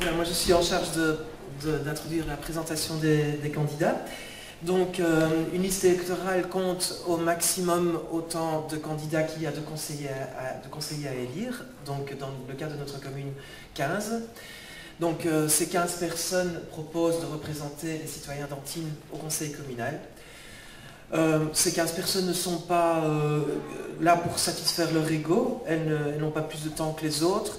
Voilà, moi je suis en charge d'introduire la présentation des, candidats. Donc euh, une liste électorale compte au maximum autant de candidats qu'il y a de conseillers à, de conseillers à élire. Donc dans le cas de notre commune, 15. Donc euh, ces 15 personnes proposent de représenter les citoyens d'Antine au conseil communal. Euh, ces 15 personnes ne sont pas là pour satisfaire leur ego, elles n'ont pas plus de temps que les autres,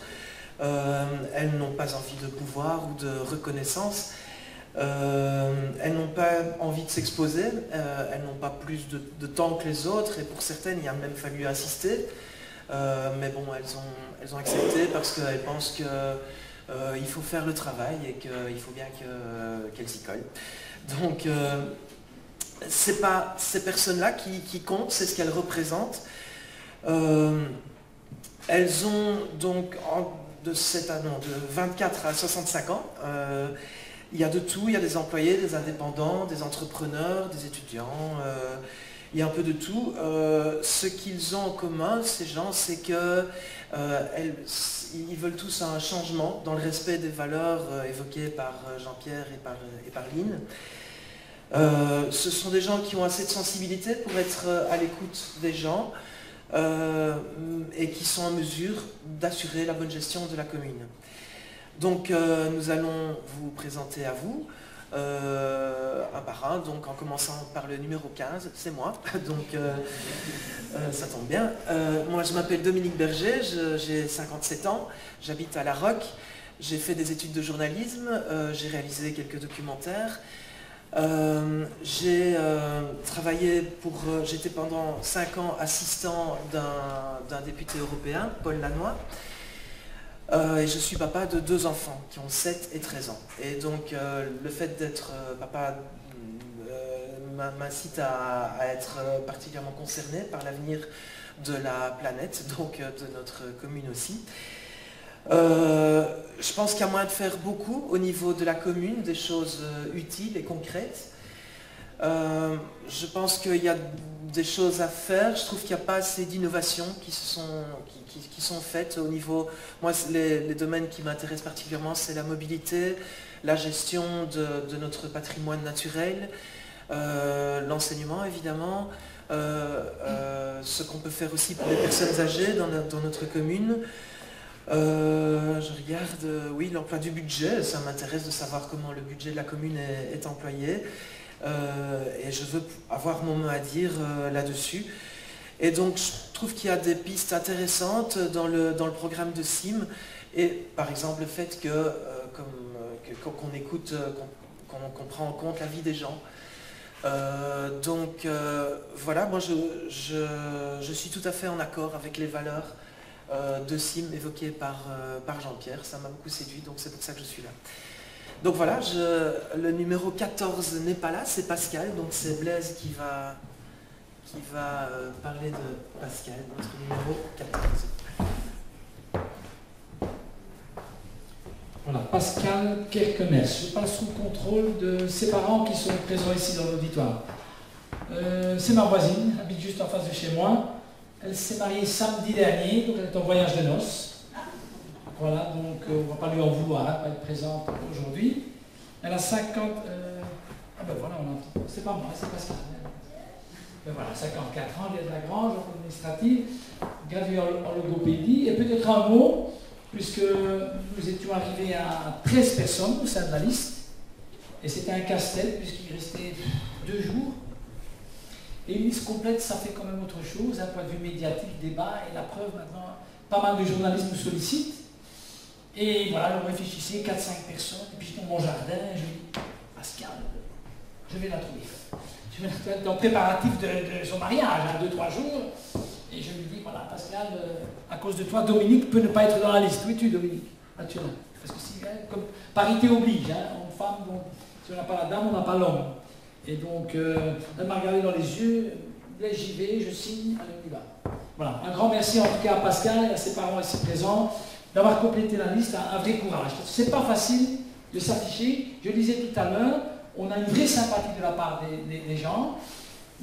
euh, elles n'ont pas envie de pouvoir ou de reconnaissance. Euh, elles n'ont pas envie de s'exposer, euh, elles n'ont pas plus de, temps que les autres et pour certaines il a même fallu insister. mais bon, elles ont, elles ont accepté parce qu'elles pensent qu'il faut faire le travail et qu'il faut bien qu'elles s'y collent. Donc, ce n'est pas ces personnes-là qui, comptent, c'est ce qu'elles représentent. elles ont donc, de, cette, de 24 à 65 ans. Euh, il y a de tout, il y a des employés, des indépendants, des entrepreneurs, des étudiants, euh, il y a un peu de tout. Euh, ce qu'ils ont en commun, ces gens, c'est que ils veulent tous un changement dans le respect des valeurs évoquées par Jean-Pierre et par, et par Lynn. ce sont des gens qui ont assez de sensibilité pour être à l'écoute des gens, euh, et qui sont en mesure d'assurer la bonne gestion de la commune. Donc euh, nous allons vous présenter à vous euh, un par un, donc en commençant par le numéro 15, c'est moi, donc ça tombe bien. moi je m'appelle Dominique Berger, j'ai 57 ans, j'habite à La Roque, j'ai fait des études de journalisme, j'ai réalisé quelques documentaires, euh, j'ai euh, travaillé pour, euh, j'étais pendant 5 ans assistant d'un député européen, Paul Lannoy, et je suis papa de deux enfants qui ont 7 et 13 ans. Et donc le fait d'être papa m'incite à, à, être particulièrement concerné par l'avenir de la planète, donc de notre commune aussi. Euh, je pense qu'il y a moyen de faire beaucoup au niveau de la commune, des choses euh, utiles et concrètes. Euh, je pense qu'il y a des choses à faire. Je trouve qu'il n'y a pas assez d'innovations qui, sont, qui, sont faites au niveau... Moi, les, domaines qui m'intéressent particulièrement, c'est la mobilité, la gestion de, notre patrimoine naturel, l'enseignement, évidemment, ce qu'on peut faire aussi pour les personnes âgées dans, dans notre commune. Euh, je regarde, euh, oui, l'emploi du budget, ça m'intéresse de savoir comment le budget de la commune est, employé. Euh, et je veux avoir mon mot à dire là-dessus. Et donc, je trouve qu'il y a des pistes intéressantes dans le, dans le programme de SIM. Et par exemple, le fait que, qu'on écoute, qu'on prend en compte la vie des gens. donc voilà, moi je, je, suis tout à fait en accord avec les valeurs de Sim évoqué par, euh, par Jean-Pierre. Ça m'a beaucoup séduit, donc c'est pour ça que je suis là. Donc voilà, le numéro 14 n'est pas là, c'est Pascal, donc c'est Blaise qui va, qui va euh, parler de Pascal, notre numéro 14. Voilà, Pascal Kerkenes. Je passe sous contrôle de ses parents qui sont présents ici dans l'auditoire. c'est ma voisine, habite juste en face de chez moi. Elle s'est mariée samedi dernier, donc elle est en voyage de noces. Voilà, donc euh, on ne va pas lui en vouloir, hein, pas être présente aujourd'hui. Elle a 50... Euh, ah ben voilà, on. C'est pas moi, c'est Pascal. Ben voilà, 54 ans, elle est de la Grange, administrative, graduée en, logopédie. Et peut-être un mot, puisque nous étions arrivés à 13 personnes au sein de la liste. Et c'était un casse-tête, puisqu'il restait deux jours. Et une liste complète, ça fait quand même autre chose, un point de vue médiatique, débat, et la preuve maintenant, pas mal de journalistes nous sollicitent. Et voilà, on réfléchissait, 4-5 personnes, et puis j'étais dans mon jardin, je dis, Pascal, je vais la trouver. Je vais la trouver dans le préparatif de, son mariage, 2-3 hein, jours, et je lui dis, voilà, Pascal, euh, à cause de toi, Dominique peut ne pas être dans la liste. Oui, tu, Dominique Parce que si, hein, comme parité oblige, hein, en femme, si on n'a pas la dame, on n'a pas l'homme. Et donc, euh, elle m'a regardé dans les yeux, là j'y vais, je signe, allez, on y va. Voilà, un grand merci en tout cas à Pascal et à ses parents ici présents d'avoir complété la liste, un, vrai courage. C'est pas facile de s'afficher, je disais tout à l'heure, on a une vraie sympathie de la part des, gens,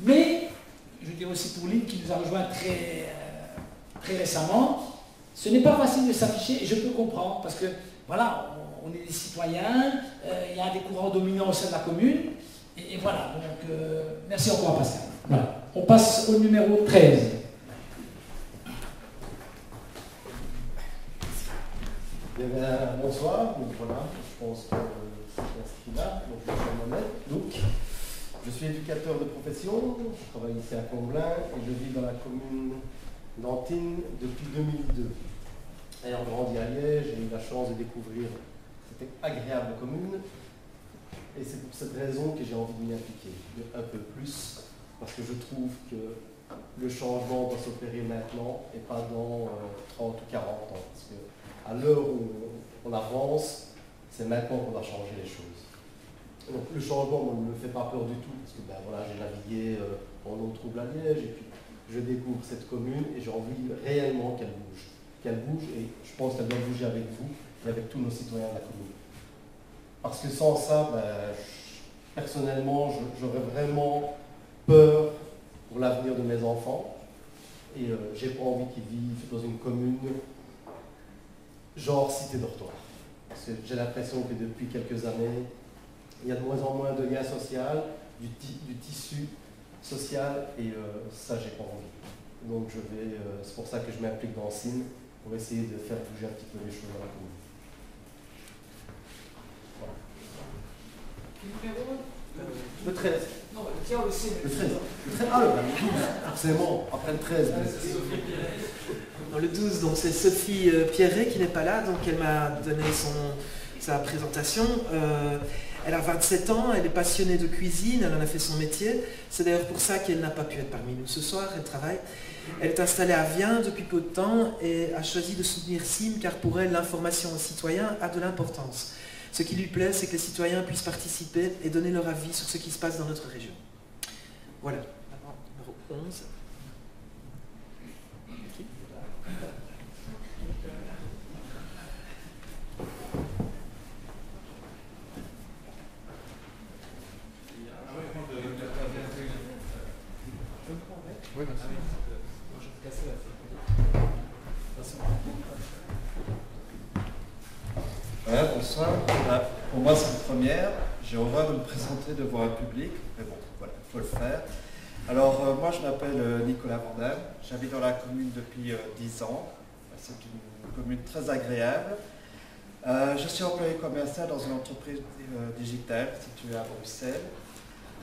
mais, je dis aussi pour Lynn qui nous a rejoint très, euh, très récemment, ce n'est pas facile de s'afficher et je peux comprendre parce que voilà, on, est des citoyens, il y a des courants dominants au sein de la commune, et, voilà, donc merci encore Pascal. Voilà. On passe au numéro 13. Eh bonsoir, donc voilà, je pense que c'est inscrit là, donc je suis Mohamed, donc je suis éducateur de profession, je travaille ici à Comblain et je vis dans la commune d'Antine depuis 2002. Ayant grandi à Liège, j'ai eu la chance de découvrir cette agréable commune et c'est pour cette raison que j'ai envie de m'y impliquer un peu plus parce que je trouve que le changement doit s'opérer maintenant et pas dans 30 euh, ou 40 ans. Parce qu'à l'heure où on avance, c'est maintenant qu'on doit changer les choses. Donc le changement ne me fait pas peur du tout, parce que ben, voilà, j'ai navigué euh, en eau trouble à Liège, et puis je découvre cette commune et j'ai envie réellement qu'elle bouge. Qu'elle bouge, et je pense qu'elle doit bouger avec vous et avec tous nos citoyens de la commune. Parce que sans ça, ben, personnellement, j'aurais vraiment peur pour l'avenir de mes enfants. Et euh, j'ai pas envie qu'ils vivent dans une commune genre cité dortoir. Parce que j'ai l'impression que depuis quelques années, il y a de moins en moins de liens sociaux, du, tissu social, et euh, ça, j'ai pas envie. Donc euh, c'est pour ça que je m'implique dans SIN, pour essayer de faire bouger un petit peu les choses dans la commune. Le 13. Non, le 13. Le 13. Ah, le 12. Forcément, après le 13. Dans le 12, donc c'est Sophie euh, Pierret qui n'est pas là, donc elle m'a donné son, sa présentation. Euh, elle a 27 ans, elle est passionnée de cuisine, elle en a fait son métier. C'est d'ailleurs pour ça qu'elle n'a pas pu être parmi nous ce soir, elle travaille. Elle est installée à Viens depuis peu de temps et a choisi de soutenir SIM car pour elle, l'information aux citoyens a de l'importance. Ce qui lui plaît, c'est que les citoyens puissent participer et donner leur avis sur ce qui se passe dans notre région. Voilà, numéro 11. Oui, Pour moi, c'est une première. J'ai horreur de me présenter devant un public, mais bon, voilà, il faut le faire. Alors, euh, moi, je m'appelle euh, Nicolas Vandam. J'habite dans la commune depuis 10 euh, ans. C'est une commune très agréable. je suis employé commercial dans une entreprise digitale située à Bruxelles.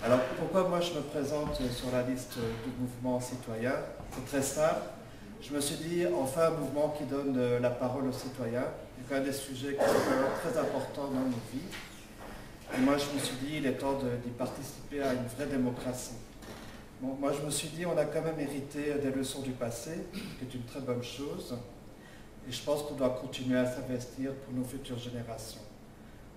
Alors, pourquoi moi je me présente sur la liste du mouvement citoyen? C'est très simple. Je me suis dit, enfin, un mouvement qui donne la parole aux citoyens c'est quand même des sujets qui sont très importants dans nos vies. Et moi, je me suis dit, il est temps d'y participer à une vraie démocratie. Moi, je me suis dit, on a quand même hérité des leçons du passé, qui est une très bonne chose. Et je pense qu'on doit continuer à s'investir pour nos futures générations.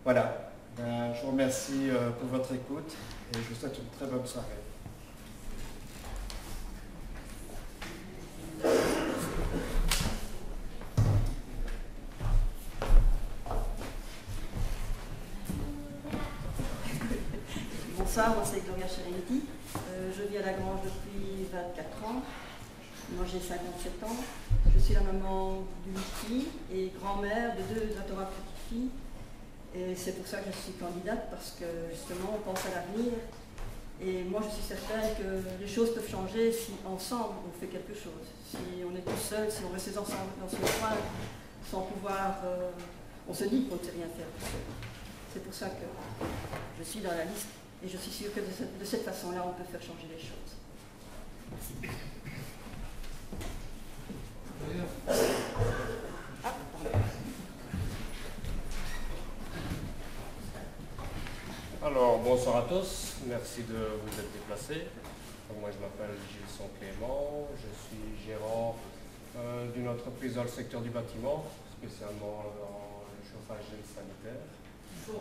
Voilà. Ben, je vous remercie euh, pour votre écoute et je vous souhaite une très bonne soirée. J'ai 57 ans. Je suis la maman d'une fille et grand-mère de deux adorables petites filles. Et c'est pour ça que je suis candidate parce que justement on pense à l'avenir. Et moi je suis certaine que les choses peuvent changer si ensemble on fait quelque chose. Si on est tout seul, si on reste ensemble dans son coin sans pouvoir. Euh, on se dit qu'on ne sait rien faire C'est pour ça que je suis dans la liste et je suis sûre que de cette, façon-là, on peut faire changer les choses. Alors, bonsoir à tous. Merci de vous être déplacés. moi, je m'appelle Gilson Clément. Je suis gérant euh, d'une entreprise dans le secteur du bâtiment, spécialement dans le chauffage sanitaire.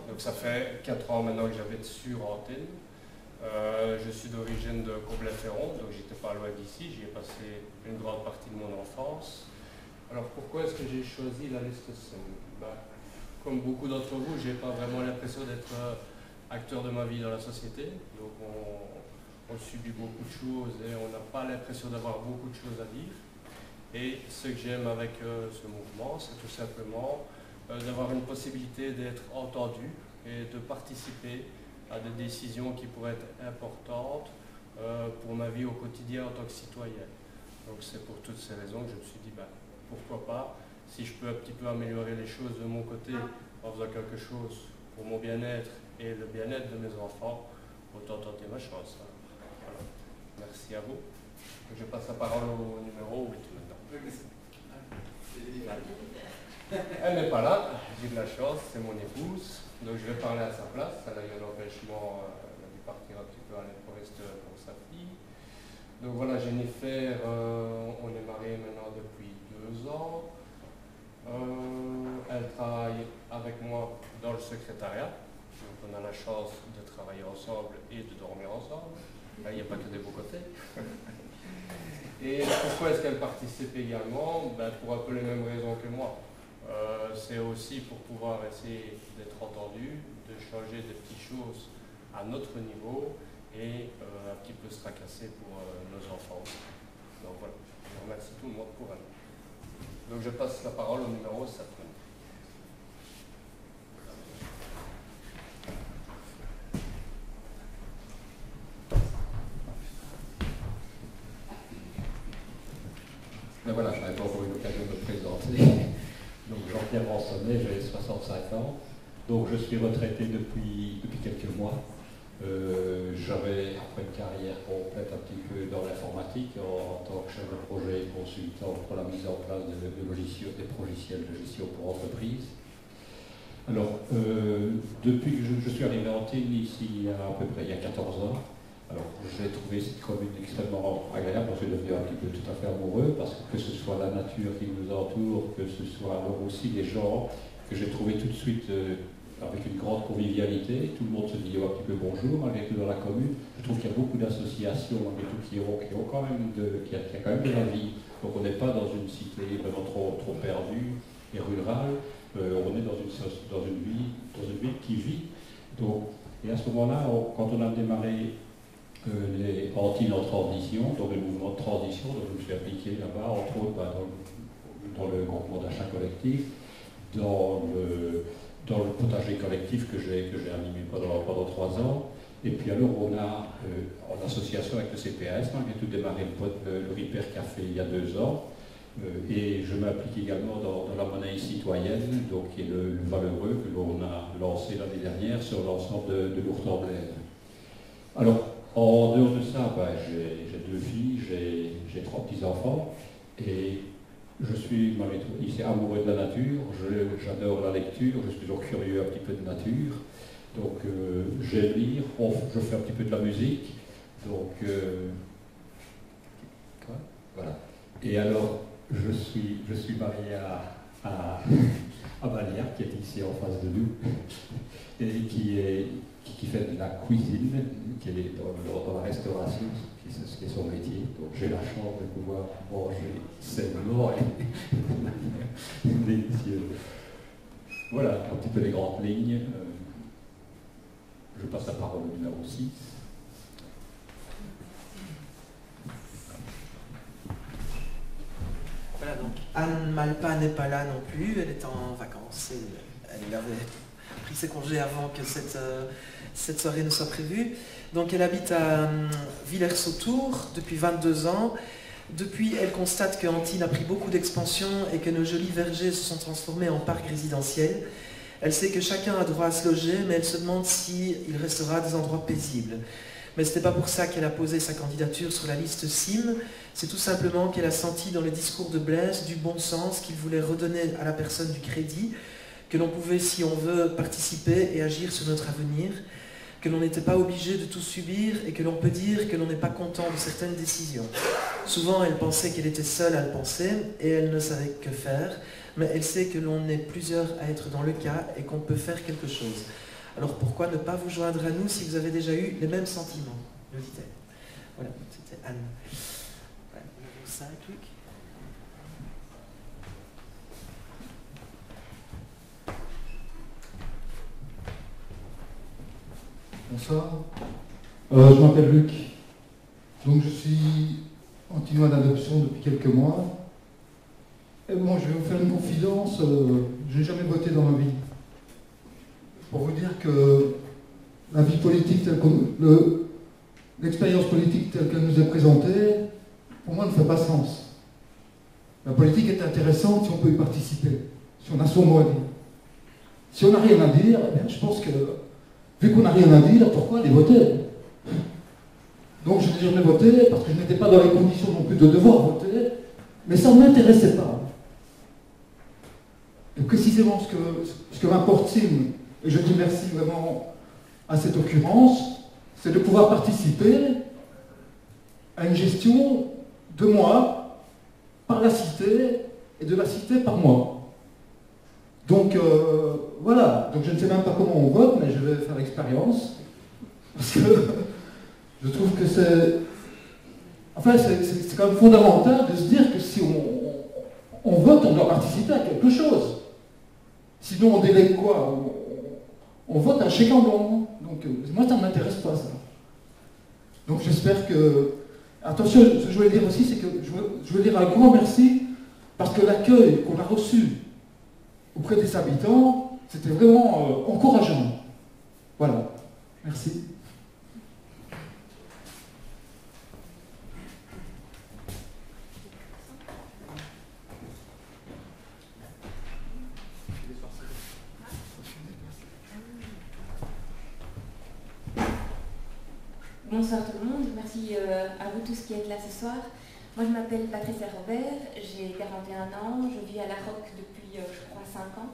Donc ça fait 4 ans maintenant que j'avais sur antenne. Euh, je suis d'origine de Comblain-Ferrand, donc j'étais pas loin d'ici, j'y ai passé une grande partie de mon enfance. Alors pourquoi est-ce que j'ai choisi la liste ben, Comme beaucoup d'entre vous, je n'ai pas vraiment l'impression d'être euh, acteur de ma vie dans la société. Donc on, subit beaucoup de choses et on n'a pas l'impression d'avoir beaucoup de choses à dire. Et ce que j'aime avec euh, ce mouvement, c'est tout simplement d'avoir une possibilité d'être entendu et de participer à des décisions qui pourraient être importantes pour ma vie au quotidien en tant que citoyen. Donc c'est pour toutes ces raisons que je me suis dit, bah, pourquoi pas, si je peux un petit peu améliorer les choses de mon côté en faisant quelque chose pour mon bien-être et le bien-être de mes enfants, autant tenter ma chance. Merci à vous. Je passe la parole au numéro 8 maintenant. Elle n'est pas là, j'ai de la chance, c'est mon épouse, donc je vais parler à sa place. Elle a eu un empêchement, elle a partir un petit peu à l'Est pour sa fille. Donc voilà, Jennifer, euh, on est mariés maintenant depuis deux ans. Euh, elle travaille avec moi dans le secrétariat. Donc on a la chance de travailler ensemble et de dormir ensemble. il n'y a pas que des beaux côtés. Et pourquoi est-ce qu'elle participe également? Ben, Pour un peu les mêmes raisons que moi. Euh, c'est aussi pour pouvoir essayer d'être entendu, de changer des petites choses à notre niveau et euh, un petit peu se tracasser pour nos enfants. Donc voilà, je remercie tout le monde pour elle. Donc je passe la parole au numéro 7. Mais voilà, je n'avais pas encore eu l'occasion de me présenter. Donc Jean-Pierre Ransonnet, j'ai 65 ans. Donc je suis retraité depuis, depuis quelques mois. Euh, j'avais, après une carrière complète un petit peu dans l'informatique, en, tant que chef de projet et consultant pour la mise en place de, logiciels, des logiciels de gestion pour entreprise. Alors, euh, depuis que je, suis arrivé en Tine, ici, à, peu près il y a 14 ans, alors j'ai trouvé cette commune extrêmement agréable, je suis devenu un petit peu tout à fait amoureux, parce que que ce soit la nature qui nous entoure, que ce soit alors aussi les gens, que j'ai trouvé tout de suite euh, avec une grande convivialité, tout le monde se dit un petit peu bonjour, malgré tout dans la commune. Je trouve qu'il y a beaucoup d'associations, qui ont, qui ont quand même de, qui a, quand même de la vie. Donc on n'est pas dans une cité vraiment trop, trop perdue et rurale, euh, on est dans une, dans une dans une ville qui vit. Donc, et à ce moment-là, quand on a démarré euh, les Antilles en transition, donc le mouvement de transition, donc je me suis appliqué là-bas, entre autres bah, dans, dans, le groupement d'achat collectif, dans le dans le potager collectif que j'ai animé pendant, pendant trois ans. Et puis alors on a, euh, en association avec le CPS, on a tout démarré le, le, Repair Café il y a deux ans. Euh, et je m'applique également dans, la monnaie citoyenne, donc qui est le, valeureux que l'on a lancé l'année dernière sur l'ensemble de, lourdes Alors, en dehors de ça, ben, j'ai deux filles, j'ai trois petits-enfants. Et je suis ici amoureux de la nature, j'adore la lecture, je suis toujours curieux un petit peu de nature. Donc euh, j'aime lire, je fais un petit peu de la musique. Donc euh, voilà. Et alors je suis, je suis marié à, à, qui est ici en face de nous, et qui, est, qui, fait de la cuisine, qui est dans la restauration ce qui est son métier. Donc j'ai la chance de pouvoir manger sainement et délicieux. Voilà un petit peu les grandes lignes. Euh, je passe la parole au numéro 6. Voilà, donc Anne Malpa n'est pas là non plus, elle est en vacances. Elle, avait ses congés avant que cette, euh, cette soirée ne soit prévue. Donc elle habite à hum, Villers-Sautour depuis 22 ans. Depuis, elle constate que Antine a pris beaucoup d'expansion et que nos jolis vergers se sont transformés en parcs résidentiels. Elle sait que chacun a droit à se loger, mais elle se demande s'il restera des endroits paisibles. Mais ce n'est pas pour ça qu'elle a posé sa candidature sur la liste SIM, c'est tout simplement qu'elle a senti dans le discours de Blaise du bon sens qu'il voulait redonner à la personne du crédit, que l'on pouvait, si on veut, participer et agir sur notre avenir, que l'on n'était pas obligé de tout subir et que l'on peut dire que l'on n'est pas content de certaines décisions. Souvent, elle pensait qu'elle était seule à le penser et elle ne savait que faire, mais elle sait que l'on est plusieurs à être dans le cas et qu'on peut faire quelque chose. Alors pourquoi ne pas vous joindre à nous si vous avez déjà eu les mêmes sentiments nous dit-elle. Voilà, c'était Anne. Bonsoir. Euh, je m'appelle Luc. Donc je suis en d'adoption depuis quelques mois. Et bon, je vais vous faire une confidence. Euh, je n'ai jamais voté dans ma vie. Pour vous dire que la vie politique telle que l'expérience politique telle qu'elle nous est présentée, pour moi, ne fait pas sens. La politique est intéressante si on peut y participer, si on a son mot à dire. Si on n'a rien à dire, eh je pense que, vu qu'on n'a rien à dire, pourquoi aller voter? Donc je n'ai jamais voté parce que je n'étais pas dans les conditions non plus de devoir voter, mais ça ne m'intéressait pas. Et précisément ce que, ce que m'apporte Sim, et je dis merci vraiment à cette occurrence, c'est de pouvoir participer à une gestion de moi par la cité et de la cité par moi. Donc euh, voilà, donc je ne sais même pas comment on vote, mais je vais faire l'expérience. Parce que je trouve que c'est. Enfin, c'est quand même fondamental de se dire que si on, vote, on doit participer à quelque chose. Sinon, on délègue quoi? On, vote un chèque en blanc. Donc, euh, moi, ça ne m'intéresse pas, ça. Donc, j'espère que. Attention, ce que je voulais dire aussi, c'est que je veux, dire un grand merci parce que l'accueil qu'on a reçu auprès des habitants, c'était vraiment euh, encourageant. Voilà. Merci. Bonsoir tout le monde, merci euh, à vous tous qui êtes là ce soir. Moi je m'appelle Patricia Robert, j'ai 41 ans, je vis à La Roque depuis euh, je crois 5 ans.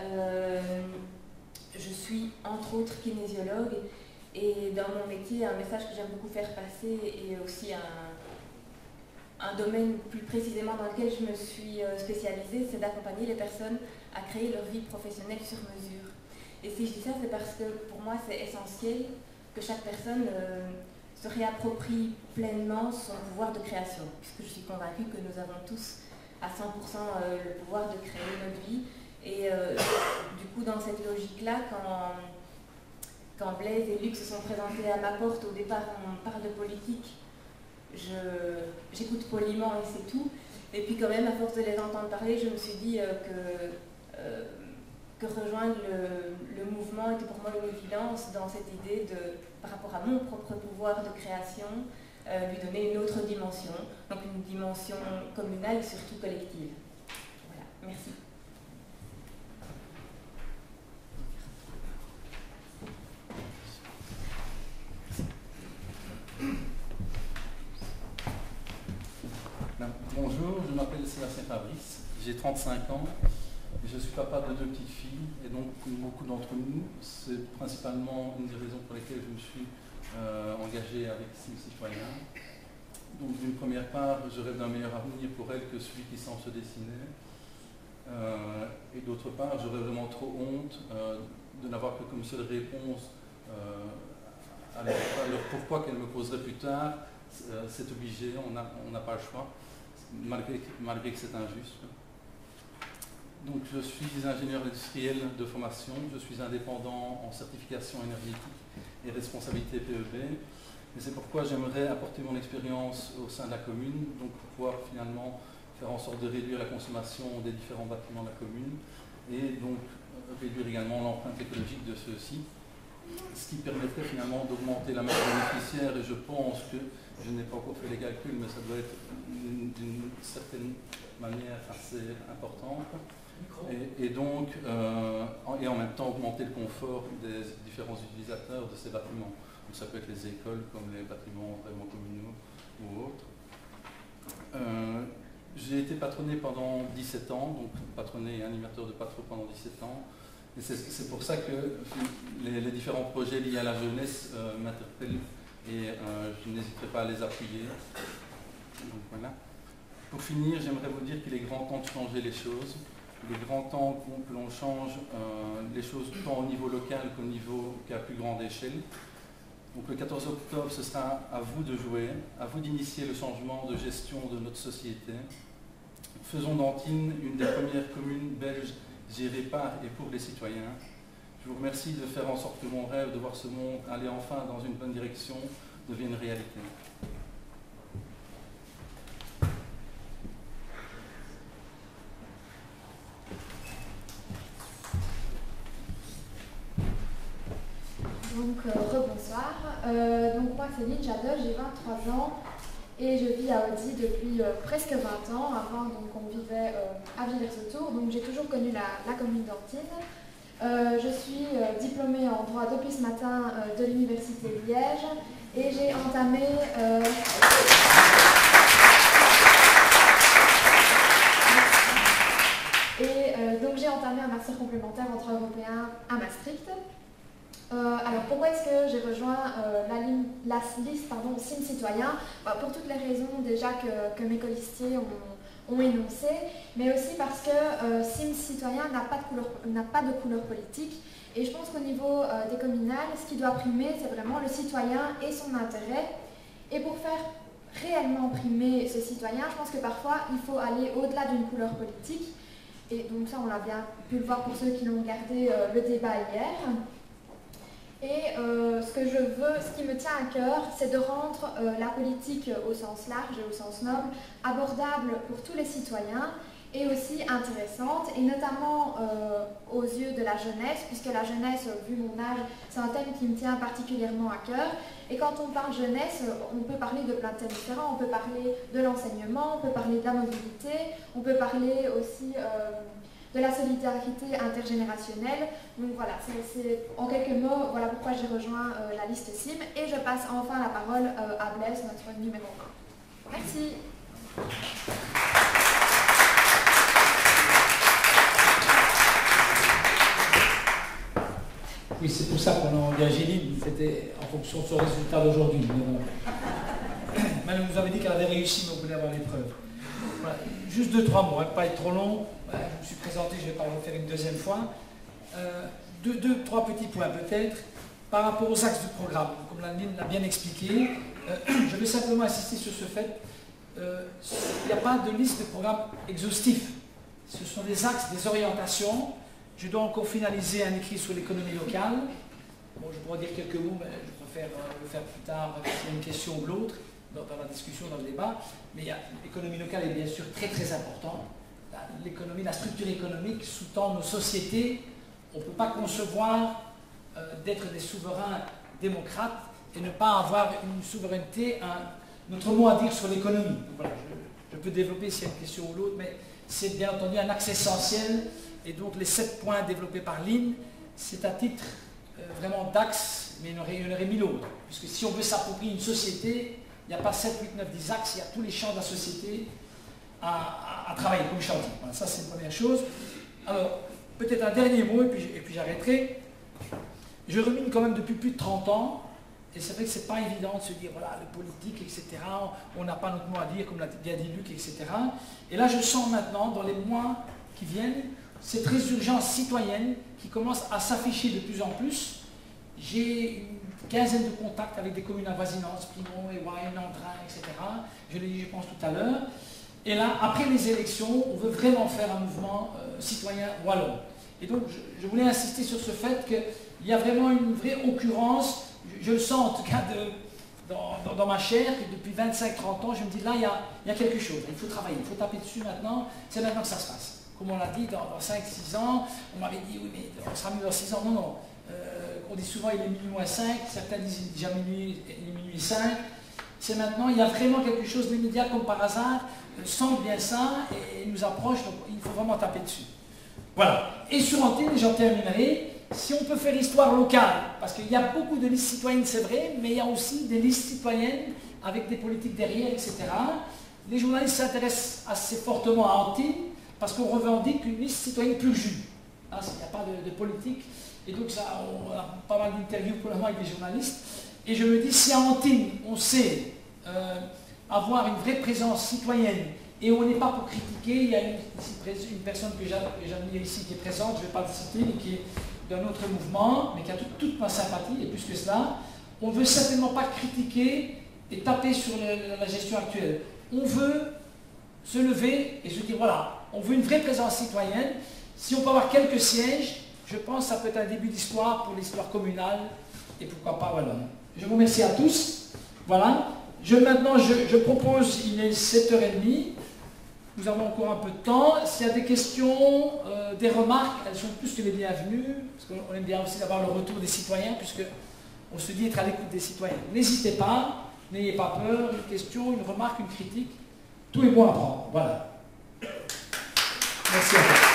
Euh, je suis entre autres kinésiologue et dans mon métier un message que j'aime beaucoup faire passer et aussi un, domaine plus précisément dans lequel je me suis spécialisée, c'est d'accompagner les personnes à créer leur vie professionnelle sur mesure. Et si je dis ça, c'est parce que pour moi c'est essentiel que chaque personne euh, se réapproprie pleinement son pouvoir de création, puisque je suis convaincue que nous avons tous à 100% euh, le pouvoir de créer notre vie. Et euh, du coup, dans cette logique-là, quand, quand Blaise et Luc se sont présentés à ma porte, au départ, on parle de politique, j'écoute poliment et c'est tout. Et puis quand même, à force de les entendre parler, je me suis dit que que rejoindre le, mouvement était pour moi une évidence dans cette idée de, par rapport à mon propre pouvoir de création, euh, lui donner une autre dimension, donc une dimension communale et surtout collective. Voilà, merci. Bonjour, je m'appelle Sébastien Fabrice, j'ai 35 ans je suis papa de deux petites filles et donc beaucoup d'entre nous, c'est principalement une des raisons pour lesquelles je me suis euh, engagé avec Sim Citoyen. Donc d'une première part, je rêve d'un meilleur avenir pour elle que celui qui semble se dessiner. Euh, et d'autre part, j'aurais vraiment trop honte euh, de n'avoir que comme seule réponse à leur, pourquoi qu'elle me poserait plus tard. c'est obligé, on n'a pas le choix, malgré que c'est injuste. Donc, je suis ingénieur industriel de formation, je suis indépendant en certification énergétique et responsabilité PEB. Et c'est pourquoi j'aimerais apporter mon expérience au sein de la commune, donc pouvoir finalement faire en sorte de réduire la consommation des différents bâtiments de la commune et donc euh, réduire également l'empreinte écologique de ceux-ci, ce qui permettrait finalement d'augmenter la masse bénéficiaire et je pense que, je n'ai pas encore fait les calculs, mais ça doit être d'une certaine manière assez importante. Et, donc, euh, et en même temps augmenter le confort des différents utilisateurs de ces bâtiments. Ça peut être les écoles comme les bâtiments vraiment communaux ou autres. Euh, j'ai été patronné pendant 17 ans, donc patronné et animateur de patron pendant 17 ans. Et c'est pour ça que les, différents projets liés à la jeunesse euh, m'interpellent et je n'hésiterai pas à les appuyer. Donc, voilà. Pour finir, j'aimerais vous dire qu'il est grand temps de changer les choses il est grand temps que l'on change euh, les choses tant au niveau local qu'au niveau qu'à plus grande échelle. Donc le 14 octobre, ce sera à vous de jouer, à vous d'initier le changement de gestion de notre société. Faisons d'Antine une des premières communes belges gérées par et pour les citoyens. Je vous remercie de faire en sorte que mon rêve de voir ce monde aller enfin dans une bonne direction devienne réalité. Donc, euh, rebonsoir. Euh, c'est Lynn Jadot, j'ai 23 ans et je vis à Audi depuis euh, presque 20 ans. Avant, donc, on vivait à Villers-Autour, donc j'ai toujours connu la, commune d'Antine. je suis diplômée en droit depuis ce matin de l'Université de Liège et j'ai entamé... Et donc j'ai entamé un master complémentaire en droit européen à Maastricht. Euh, alors pourquoi est-ce que j'ai rejoint euh, la, liste SIM citoyen? Bah, Pour toutes les raisons déjà que, mes colistiers ont, énoncées, mais aussi parce que euh, SIM citoyen n'a pas, pas, de couleur politique. Et je pense qu'au niveau des communales, ce qui doit primer, c'est vraiment le citoyen et son intérêt. Et pour faire réellement primer ce citoyen, je pense que parfois il faut aller au-delà d'une couleur politique. Et donc ça, on l'a bien pu le voir pour ceux qui l'ont regardé le débat hier. Et euh, ce que je veux, ce qui me tient à cœur, c'est de rendre euh, la politique au sens large et au sens noble abordable pour tous les citoyens et aussi intéressante, et notamment euh, aux yeux de la jeunesse, puisque la jeunesse, vu mon âge, c'est un thème qui me tient particulièrement à cœur. Et quand on parle jeunesse, on peut parler de plein de thèmes différents. On peut parler de l'enseignement, on peut parler de la mobilité, on peut parler aussi de la solidarité intergénérationnelle. Donc voilà, c'est en quelques mots, voilà pourquoi j'ai rejoint euh, la liste SIM. Et je passe enfin la parole euh, à Blaise, notre numéro 1. Merci. Oui, c'est pour ça qu'on a engagé Lynn, c'était en fonction de son résultat d'aujourd'hui. Elle nous avait dit qu'elle avait réussi, mais on voulait avoir l'épreuve. Juste deux, trois mots, hein, pas être trop long. Je me suis présenté, je ne vais pas le refaire une deuxième fois. Euh, deux, trois petits points peut-être par rapport aux axes du programme. Comme Landine l'a bien expliqué, euh, je vais simplement insister sur ce fait. Euh, il n'y a pas de liste de programme exhaustif. Ce sont des axes, des orientations. Je dois encore finaliser un écrit sur l'économie locale. Bon, je pourrais dire quelques mots, mais je préfère le faire plus tard s'il une question ou l'autre dans, la discussion, dans le débat, mais l'économie locale est bien sûr très très importante. L'économie, la structure économique sous-tend nos sociétés. On ne peut pas concevoir euh, d'être des souverains démocrates et ne pas avoir une souveraineté, un, notre mot à dire sur l'économie. je, peux développer s'il y a une question ou l'autre, mais c'est bien entendu un axe essentiel. Et donc les sept points développés par Lynn, c'est à titre euh, vraiment d'axe, mais il y en aurait, aurait mille autres. Puisque si on veut s'approprier une société, il n'y a pas 7, 8, 9, 10 axes, il y a tous les champs de la société à, travailler comme chantier. Ça c'est la première chose. Alors, peut-être un dernier mot et puis, et puis j'arrêterai. Je rumine quand même depuis plus de 30 ans, et c'est vrai que ce n'est pas évident de se dire, voilà, le politique, etc., on n'a pas notre mot à dire, comme l'a bien dit Luc, etc. Et là, je sens maintenant, dans les mois qui viennent, cette résurgence citoyenne qui commence à s'afficher de plus en plus. J'ai une quinzaine de contacts avec des communes avoisinantes, Splimont, Ewain, Andrin, etc. Je l'ai dit, je pense, tout à l'heure. Et là, après les élections, on veut vraiment faire un mouvement euh, citoyen wallon. Et donc, je, voulais insister sur ce fait qu'il y a vraiment une vraie occurrence, je, le sens en tout cas dans, ma chair, que depuis 25-30 ans, je me dis là, il y, a, quelque chose, il faut travailler, il faut taper dessus maintenant, c'est maintenant que ça se passe. Comme on l'a dit, dans, 5-6 ans, on m'avait dit, oui, mais on sera mieux dans 6 ans. Non, non, on dit souvent il est minuit moins 5, certains disent déjà minuit, minuit 5. C'est maintenant, il y a vraiment quelque chose, d'immédiat comme par hasard, euh, sent bien ça et, nous approche, donc il faut vraiment taper dessus. Voilà. Et sur Antenne, j'en terminerai, si on peut faire histoire locale, parce qu'il y a beaucoup de listes citoyennes, c'est vrai, mais il y a aussi des listes citoyennes avec des politiques derrière, etc. Les journalistes s'intéressent assez fortement à Antine parce qu'on revendique une liste citoyenne plus juste. il n'y a pas de politique. Et donc, ça, on a pas mal d'interviews pour le moment avec des journalistes. Et je me dis, si à Antine, on sait euh, avoir une vraie présence citoyenne et on n'est pas pour critiquer, il y a une, personne que j'admire ici qui est présente, je ne vais pas le citer, mais qui est d'un autre mouvement, mais qui a toute ma sympathie, et plus que cela, on ne veut certainement pas critiquer et taper sur la gestion actuelle. On veut se lever et se dire, voilà, on veut une vraie présence citoyenne. Si on peut avoir quelques sièges, je pense que ça peut être un début d'histoire pour l'histoire communale et pourquoi pas voilà. Je vous remercie à tous. Voilà. Je, maintenant, je, propose, il est 7h30. Nous avons encore un peu de temps. S'il y a des questions, euh, des remarques, elles sont plus que les bienvenues, parce qu'on aime bien aussi avoir le retour des citoyens, puisque on se dit être à l'écoute des citoyens. N'hésitez pas, n'ayez pas peur, une question, une remarque, une critique, tout est bon à prendre. Voilà. Merci à vous.